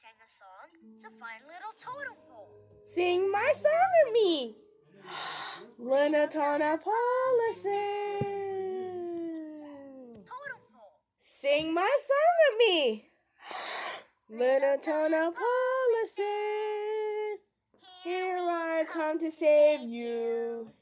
sang a song to find little totem pole. Sing my song with me. Learn. Totem pole. Sing my song with me. Learn a. Here I come to save you. Then